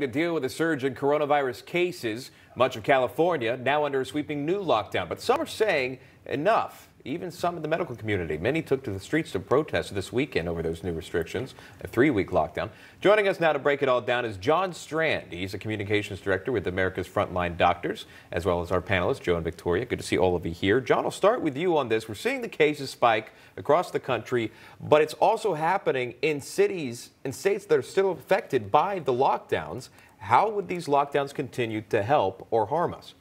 To deal with a surge in coronavirus cases, much of California now under a sweeping new lockdown. But some are saying enough. Even some in the medical community. Many took to the streets to protest this weekend over those new restrictions, a three-week lockdown. Joining us now to break it all down is John Strand. He's a communications director with America's Frontline Doctors, as well as our panelists, Joe and Victoria. Good to see all of you here. John, I'll start with you on this. We're seeing the cases spike across the country, but it's also happening in cities and states that are still affected by the lockdowns. How would these lockdowns continue to help or harm us?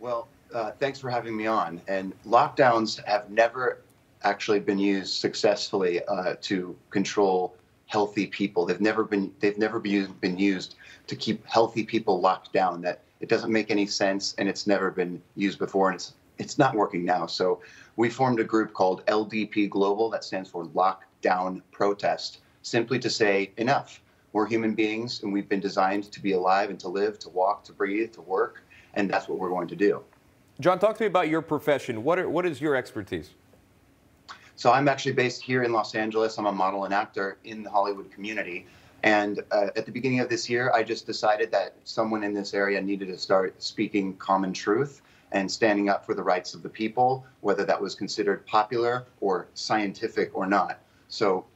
Well, uh, thanks for having me on. And lockdowns have never actually been used successfully uh, to control healthy people. They've never been they've never been, been used to keep healthy people locked down. That it doesn't make any sense, and it's never been used before, and it's it's not working now. So we formed a group called LDP Global that stands for Lockdown Protest, simply to say enough. We're human beings, and we've been designed to be alive and to live, to walk, to breathe, to work, and that's what we're going to do. John, talk to me about your profession. What, are, what is your expertise? So I'm actually based here in Los Angeles. I'm a model and actor in the Hollywood community. And uh, at the beginning of this year, I just decided that someone in this area needed to start speaking common truth and standing up for the rights of the people, whether that was considered popular or scientific or not. So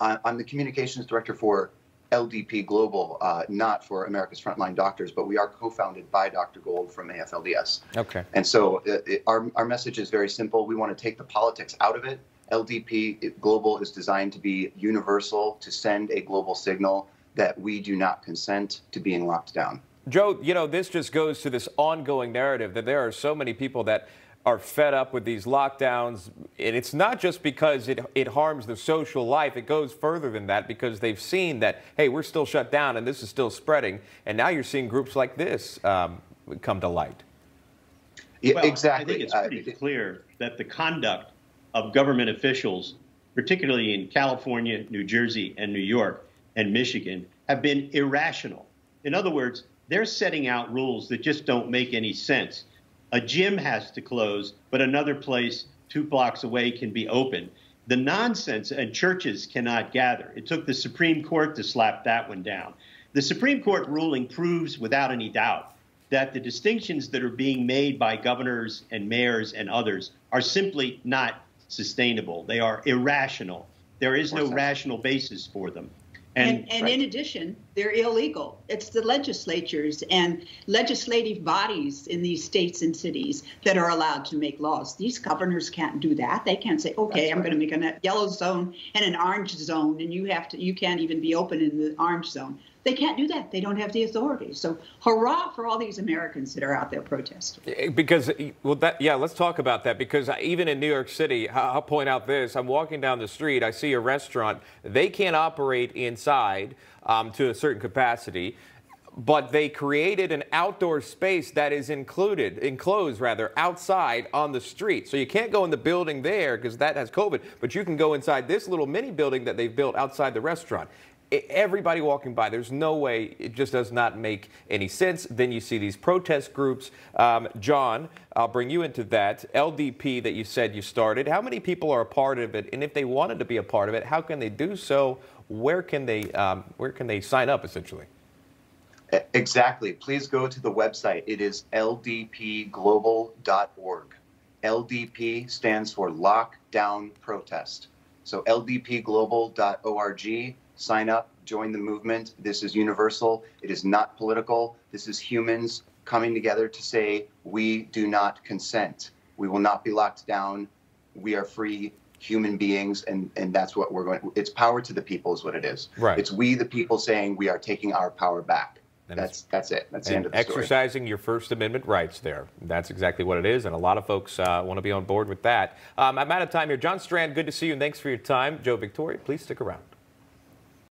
I'm the communications director for LDP Global, uh, not for America's Frontline Doctors, but we are co-founded by Dr. Gold from AFLDS. Okay. And so uh, it, our, our message is very simple. We want to take the politics out of it. LDP Global is designed to be universal, to send a global signal that we do not consent to being locked down. Joe, you know, this just goes to this ongoing narrative that there are so many people that are fed up with these lockdowns. And it's not just because it, it harms their social life, it goes further than that because they've seen that, hey, we're still shut down and this is still spreading. And now you're seeing groups like this um, come to light. Yeah, well, exactly. I think it's pretty uh, clear that the conduct of government officials, particularly in California, New Jersey, and New York, and Michigan, have been irrational. In other words, they're setting out rules that just don't make any sense a gym has to close, but another place two blocks away can be open. The nonsense and churches cannot gather. It took the Supreme Court to slap that one down. The Supreme Court ruling proves without any doubt that the distinctions that are being made by governors and mayors and others are simply not sustainable. They are irrational. There is no rational basis for them. And, and, and right. in addition, they're illegal. It's the legislatures and legislative bodies in these states and cities that are allowed to make laws. These governors can't do that. They can't say, okay, That's I'm right. going to make a yellow zone and an orange zone, and you have to, you can't even be open in the orange zone. They can't do that. They don't have the authority. So, hurrah for all these Americans that are out there protesting. Eh, because, well, that yeah, let's talk about that. Because even in New York City, I'll point out this: I'm walking down the street, I see a restaurant. They can't operate inside um, to a certain capacity but they created an outdoor space that is included, enclosed rather, outside on the street. So you can't go in the building there because that has COVID, but you can go inside this little mini building that they've built outside the restaurant everybody walking by. There's no way, it just does not make any sense. Then you see these protest groups. Um, John, I'll bring you into that. LDP that you said you started, how many people are a part of it? And if they wanted to be a part of it, how can they do so? Where can they, um, where can they sign up essentially? Exactly. Please go to the website. It is ldpglobal.org. LDP stands for Lockdown Protest. So ldpglobal.org sign up, join the movement. This is universal. It is not political. This is humans coming together to say, we do not consent. We will not be locked down. We are free human beings, and, and that's what we're going. It's power to the people, is what it is. Right. It's we, the people, saying we are taking our power back. And that's that's it. That's the end of the exercising story. your First Amendment rights there. That's exactly what it is, and a lot of folks uh, want to be on board with that. Um, I'm out of time here. John Strand, good to see you, and thanks for your time. Joe Victoria, please stick around.